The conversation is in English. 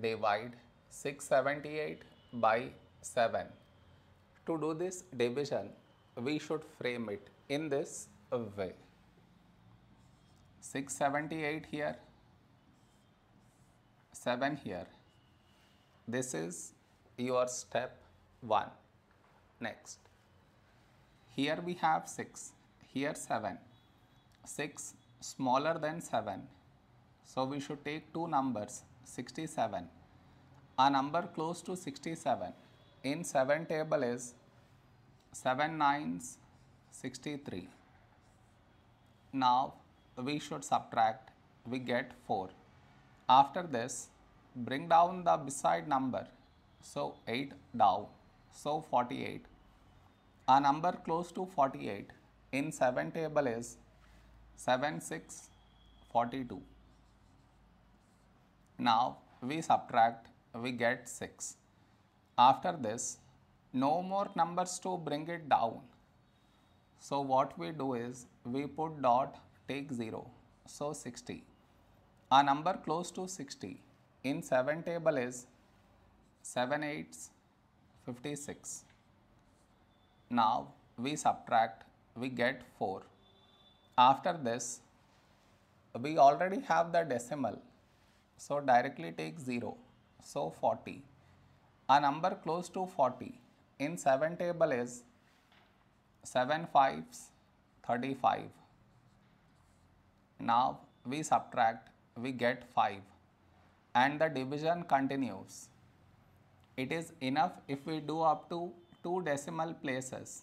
divide 678 by 7. To do this division, we should frame it in this way. 678 here, 7 here. This is your step 1. Next, here we have 6, here 7. 6 smaller than 7. So we should take two numbers 67. A number close to 67 in 7 table is 7 nines 63. Now we should subtract, we get 4. After this, bring down the beside number. So 8 down, so 48. A number close to 48 in 7 table is 7 6 42. Now we subtract, we get 6. After this, no more numbers to bring it down. So what we do is we put dot take 0 so 60. A number close to 60 in 7 table is 7 8s 56. Now we subtract we get 4. After this we already have the decimal so directly take 0 so 40. A number close to 40 in 7 table is 7 5s 35. Now we subtract, we get 5 and the division continues. It is enough if we do up to 2 decimal places.